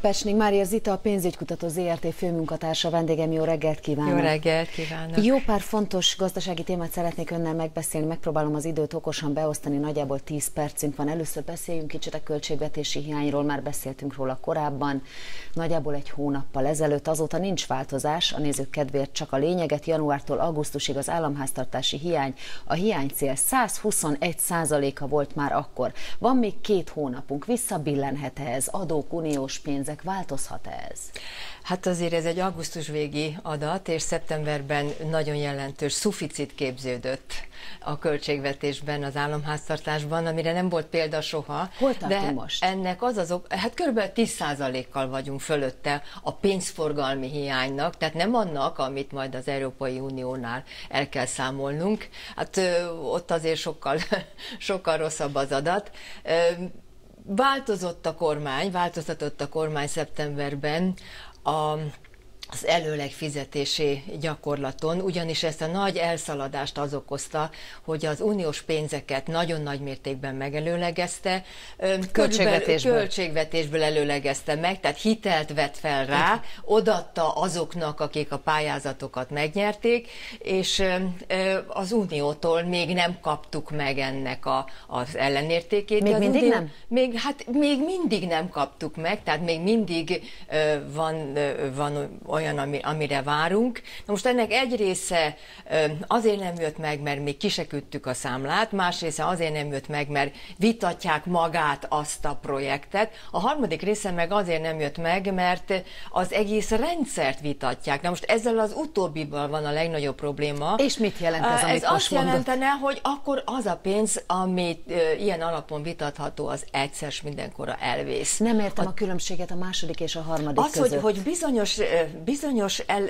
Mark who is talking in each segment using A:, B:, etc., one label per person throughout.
A: Pecsnik Mária Zita, a pénzügykutató ZRT. főmunkatársa, vendégem, jó reggelt kívánok!
B: Jó reggelt kívánok!
A: Jó pár fontos gazdasági témát szeretnék önnel megbeszélni, megpróbálom az időt okosan beosztani, nagyjából 10 percünk van. Először beszéljünk kicsit a költségvetési hiányról, már beszéltünk róla korábban, nagyjából egy hónappal ezelőtt, azóta nincs változás, a nézők kedvéért csak a lényeget, januártól augusztusig az államháztartási hiány, a hiány cél 121 a volt már akkor. Van még két hónapunk, visszabillenhet-e ez, adók, uniós pénz, ezek változhat-e ez?
B: Hát azért ez egy augusztus végi adat, és szeptemberben nagyon jelentős szuficit képződött a költségvetésben, az államháztartásban, amire nem volt példa soha.
A: Hol
B: de
A: most?
B: ennek az az ok, hát kb. 10%-kal vagyunk fölötte a pénzforgalmi hiánynak, tehát nem annak, amit majd az Európai Uniónál el kell számolnunk. Hát ö, ott azért sokkal, sokkal rosszabb az adat. Ö, változott a kormány, változtatott a kormány szeptemberben a az előleg fizetési gyakorlaton, ugyanis ezt a nagy elszaladást az okozta, hogy az uniós pénzeket nagyon nagy mértékben megelőlegezte, költségvetésből. költségvetésből előlegezte meg, tehát hitelt vett fel rá, odatta azoknak, akik a pályázatokat megnyerték, és az uniótól még nem kaptuk meg ennek a, az ellenértékét.
A: Még mindig
B: unió,
A: nem?
B: Még, hát még mindig nem kaptuk meg, tehát még mindig van, van olyan, ami, amire várunk. Na most ennek egy része azért nem jött meg, mert még kiseküdtük a számlát, más része azért nem jött meg, mert vitatják magát azt a projektet. A harmadik része meg azért nem jött meg, mert az egész rendszert vitatják. Na most ezzel az utóbbival van a legnagyobb probléma.
A: És mit jelent ez, amit
B: Ez
A: most
B: azt
A: mondott?
B: jelentene, hogy akkor az a pénz, amit ilyen alapon vitatható, az egyszer mindenkorra elvész.
A: Nem értem a, a különbséget a második és a harmadik
B: az,
A: között.
B: hogy, hogy bizonyos, bizonyos el,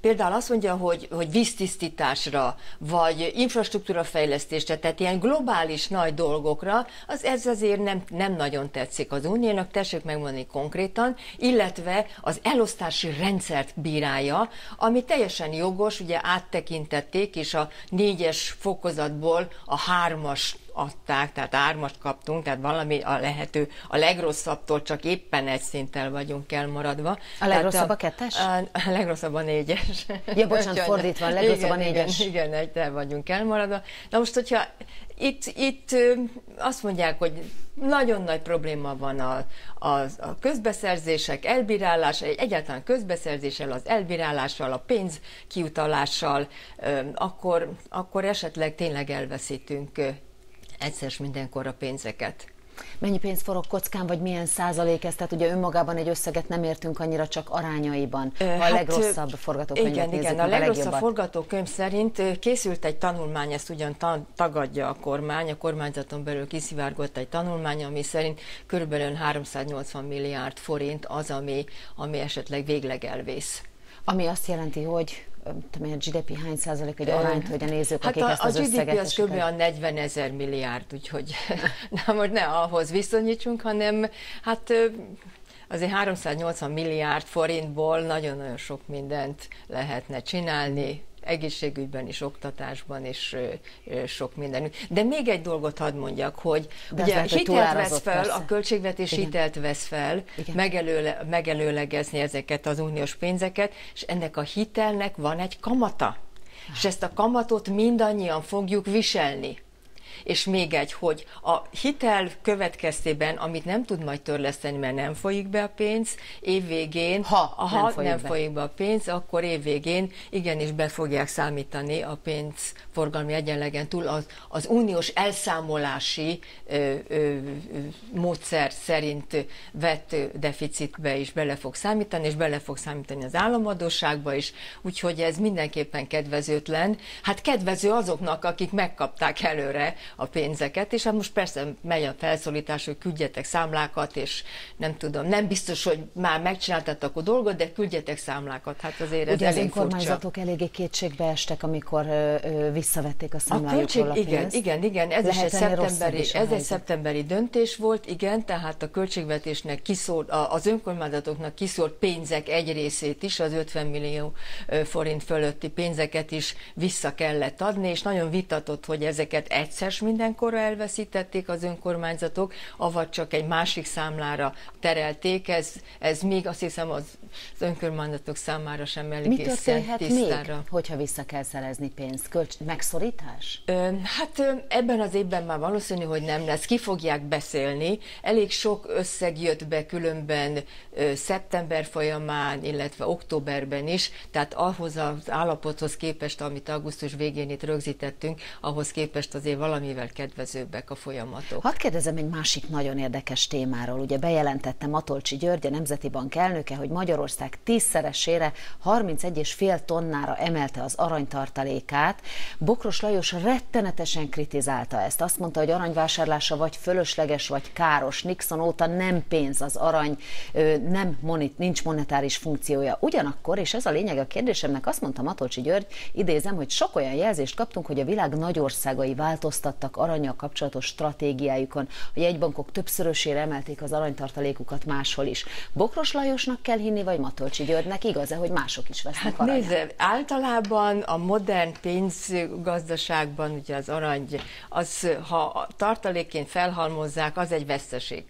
B: például azt mondja, hogy, hogy víztisztításra, vagy infrastruktúra fejlesztésre, tehát ilyen globális nagy dolgokra, az ez azért nem, nem nagyon tetszik az uniónak, tessék megmondani konkrétan, illetve az elosztási rendszert bírálja, ami teljesen jogos, ugye áttekintették, és a négyes fokozatból a hármas adták, tehát ármast kaptunk, tehát valami a lehető, a legrosszabbtól csak éppen egy szinttel vagyunk elmaradva.
A: A legrosszabb a, a kettes?
B: A, a legrosszabb a négyes.
A: Ja, bocsánat, fordítva, a legrosszabb
B: igen,
A: a négyes.
B: Igen, igen, egytel vagyunk elmaradva. Na most, hogyha itt, itt azt mondják, hogy nagyon nagy probléma van a, a, a közbeszerzések elbírálása, egyáltalán közbeszerzéssel, az elbírálással, a pénz kiutalással, akkor, akkor esetleg tényleg elveszítünk egyszer mindenkor a pénzeket.
A: Mennyi pénz forog kockán, vagy milyen százalék ez? Tehát ugye önmagában egy összeget nem értünk annyira csak arányaiban. Ha hát, a legrosszabb forgatókönyvet
B: Igen,
A: nézzük,
B: igen. A legrosszabb forgatókönyv szerint készült egy tanulmány, ezt ugyan tagadja a kormány, a kormányzaton belül kiszivárgott egy tanulmány, ami szerint körülbelül 380 milliárd forint az, ami, ami esetleg végleg elvész.
A: Ami azt jelenti, hogy tudom, a GDP hány százalék, egy arányt, hogy a nézők,
B: hát
A: akik
B: a,
A: ezt az
B: a GDP az kb. a 40 ezer milliárd, úgyhogy na, most ne ahhoz viszonyítsunk, hanem hát azért 380 milliárd forintból nagyon-nagyon sok mindent lehetne csinálni, egészségügyben is, oktatásban is sok minden. De még egy dolgot hadd mondjak, hogy De ugye lehet, hitelt vesz fel, persze. a költségvetés Igen. hitelt vesz fel, megelőle, megelőlegezni ezeket az uniós pénzeket, és ennek a hitelnek van egy kamata. És ezt a kamatot mindannyian fogjuk viselni. És még egy, hogy a hitel következtében, amit nem tud majd törleszteni, mert nem folyik be a pénz, évvégén,
A: ha,
B: ha nem, folyik, nem be. folyik be a pénz, akkor évvégén igenis be fogják számítani a pénzforgalmi egyenlegen túl az, az uniós elszámolási ö, ö, módszer szerint vett deficitbe is bele fog számítani, és bele fog számítani az államadóságba is, úgyhogy ez mindenképpen kedvezőtlen. Hát kedvező azoknak, akik megkapták előre a pénzeket, és hát most persze megy a felszólítás, hogy küldjetek számlákat, és nem tudom, nem biztos, hogy már megcsináltatok a dolgot, de küldjetek számlákat, hát azért ez
A: Ugye
B: elég
A: az önkormányzatok
B: furcsa.
A: eléggé kétségbe estek, amikor ö, ö, visszavették a számlájukról a,
B: a igen, igen, igen, ez
A: Lehet
B: is egy szeptemberi, ez egy szeptemberi döntés volt, igen, tehát a költségvetésnek kiszólt, az önkormányzatoknak kiszólt pénzek egy részét is, az 50 millió forint fölötti pénzeket is vissza kellett adni, és nagyon vitatott, hogy ezeket egyszer most mindenkorra elveszítették az önkormányzatok, avagy csak egy másik számlára terelték. Ez, ez még azt hiszem az, az önkormányzatok számára sem elég
A: Mi történhet tisztára. még, hogyha vissza kell szerezni pénzt? Kölcs, megszorítás?
B: Ö, hát ebben az évben már valószínű, hogy nem lesz. Ki fogják beszélni. Elég sok összeg jött be különben ö, szeptember folyamán, illetve októberben is, tehát ahhoz az állapothoz képest, amit augusztus végén itt rögzítettünk, ahhoz képest azért valamivel kedvezőbbek a folyamatok.
A: Hadd kérdezem egy másik nagyon érdekes témáról. Ugye bejelentette Matolcsi György, a Nemzeti Bank elnöke, hogy Magyarország tízszeresére 31,5 tonnára emelte az aranytartalékát. Bokros Lajos rettenetesen kritizálta ezt. Azt mondta, hogy aranyvásárlása vagy fölösleges, vagy káros. Nixon óta nem pénz az arany, nem monit, nincs monetáris funkciója. Ugyanakkor, és ez a lényeg a kérdésemnek, azt mondta Matolcsi György, idézem, hogy sok olyan jelzést kaptunk, hogy a világ nagy országai változtattak aranyjal kapcsolatos stratégiájukon. A jegybankok többszörösére emelték az aranytartalékukat máshol is. Bokros Lajosnak kell hinni, vagy Matolcsi Györgynek igaz-e, hogy mások is vesznek hát aranyat? Nézze,
B: általában a modern pénzgazdaságban ugye az arany, az, ha tartalékként felhalmozzák, az egy veszteség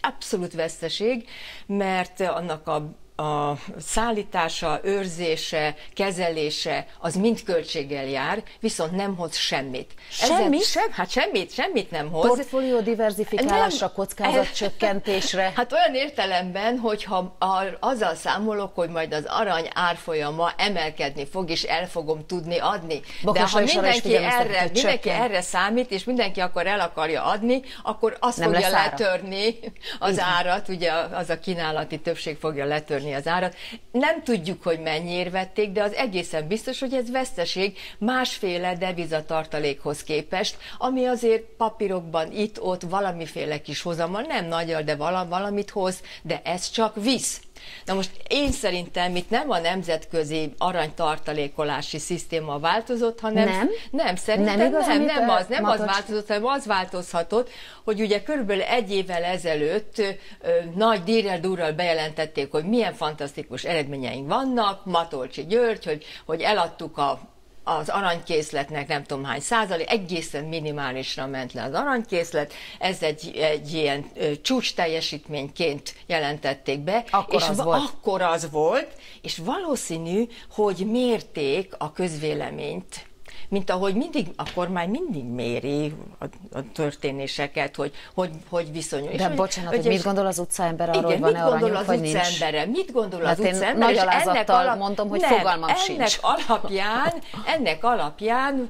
B: abszolút veszteség, mert annak a a szállítása, őrzése, kezelése, az mind költséggel jár, viszont nem hoz semmit.
A: Semmit?
B: sem, hát semmit, semmit nem hoz.
A: Portfólió diversifikálásra, kockázatcsökkentésre?
B: Hát olyan értelemben, hogyha azzal számolok, hogy majd az arany árfolyama emelkedni fog, és el fogom tudni adni. De ha mindenki, erre, mindenki erre számít, és mindenki akkor el akarja adni, akkor azt nem fogja letörni az árat, ugye az a kínálati többség fogja letörni törni az árat. Nem tudjuk, hogy mennyiért vették, de az egészen biztos, hogy ez veszteség másféle devizatartalékhoz képest, ami azért papírokban itt-ott valamiféle kis hozama, nem nagyal, de valamit hoz, de ez csak visz. Na most én szerintem itt nem a nemzetközi aranytartalékolási szisztéma változott, hanem
A: nem,
B: nem szerintem nem, igaz, nem, nem az, nem az változott, hanem az változhatott, hogy ugye körülbelül egy évvel ezelőtt ö, nagy dírrel durral bejelentették, hogy milyen fantasztikus eredményeink vannak, Matolcsi György, hogy, hogy eladtuk a az aranykészletnek nem tudom hány százalék, egészen minimálisra ment le az aranykészlet, ez egy, egy ilyen ö, csúcs teljesítményként jelentették be.
A: Akkor és az volt.
B: Akkor az volt, és valószínű, hogy mérték a közvéleményt mint ahogy mindig, a kormány mindig méri a, a történéseket, hogy hogy, hogy viszonyul.
A: De és bocsánat, hogy mit gondol az utcaember arról, igen, hogy van-e aranyuk,
B: az
A: vagy nincs?
B: Embere, mit gondol hát az utcaember?
A: Nagy ennek alap, mondom, hogy nem, fogalmam
B: ennek
A: sincs.
B: Alapján, ennek alapján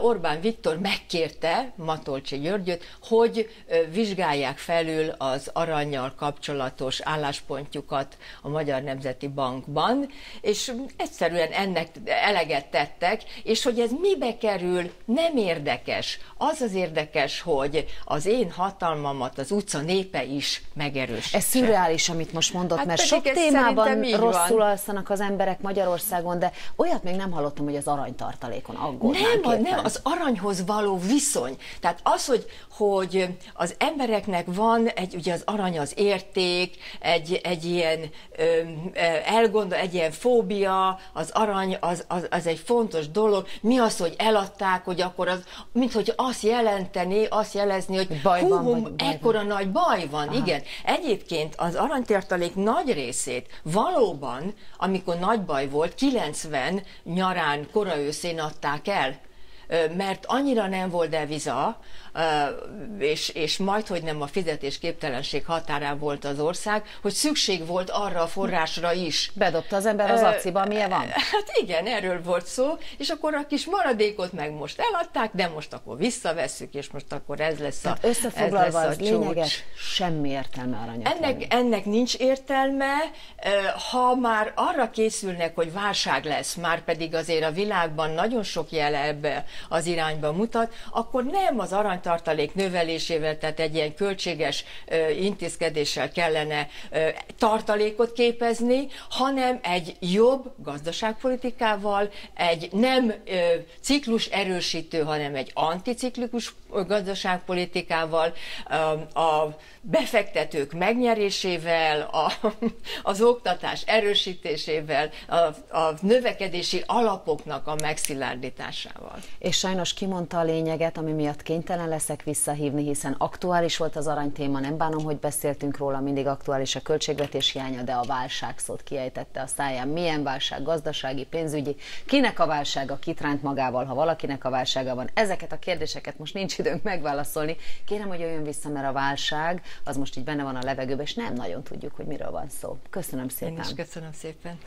B: Orbán Viktor megkérte Matolcsi Györgyöt, hogy vizsgálják felül az aranyjal kapcsolatos álláspontjukat a Magyar Nemzeti Bankban, és egyszerűen ennek eleget tettek, és hogy ez miben mibe kerül, nem érdekes. Az az érdekes, hogy az én hatalmamat az utca népe is megerősítse.
A: Ez szürreális, amit most mondott, hát mert sok témában rosszul van. alszanak az emberek Magyarországon, de olyat még nem hallottam, hogy az aranytartalékon aggódnánk
B: Nem, nem, az aranyhoz való viszony. Tehát az, hogy, hogy az embereknek van egy, ugye az arany az érték, egy, egy ilyen elgondol, egy ilyen fóbia, az arany az, az, az egy fontos dolog. Mi az, hogy eladták, hogy akkor az, mint hogy azt jelenteni, azt jelezni, hogy
A: baj hú, van,
B: ekkora van. nagy baj van, Aha. igen. Egyébként az aranytartalék nagy részét valóban, amikor nagy baj volt, 90 nyarán, kora őszén adták el mert annyira nem volt deviza, és, és majd, hogy nem a fizetésképtelenség határán volt az ország, hogy szükség volt arra a forrásra is.
A: Bedobta az ember az aciba, milyen van?
B: Hát igen, erről volt szó, és akkor a kis maradékot meg most eladták, de most akkor visszavesszük, és most akkor ez lesz a,
A: összefoglalva ez lesz a az lényeges, semmi értelme aranyat
B: ennek, ennek nincs értelme, ha már arra készülnek, hogy válság lesz, már pedig azért a világban nagyon sok jele ebbe az irányba mutat, akkor nem az arany tartalék növelésével, tehát egy ilyen költséges intézkedéssel kellene tartalékot képezni, hanem egy jobb gazdaságpolitikával, egy nem ciklus erősítő, hanem egy anticiklikus gazdaságpolitikával, a befektetők megnyerésével, a, az oktatás erősítésével, a, a növekedési alapoknak a megszilárdításával.
A: És sajnos kimondta a lényeget, ami miatt kénytelen leszek visszahívni, hiszen aktuális volt az aranytéma, nem bánom, hogy beszéltünk róla, mindig aktuális a költségvetés hiánya, de a válság szót kiejtette a száján. Milyen válság, gazdasági, pénzügyi, kinek a válsága kitránt magával, ha valakinek a válsága van. Ezeket a kérdéseket most nincs időnk megválaszolni. Kérem, hogy jöjjön vissza, mert a válság az most így benne van a levegőben, és nem nagyon tudjuk, hogy miről van szó. Köszönöm szépen. Én
B: is köszönöm szépen.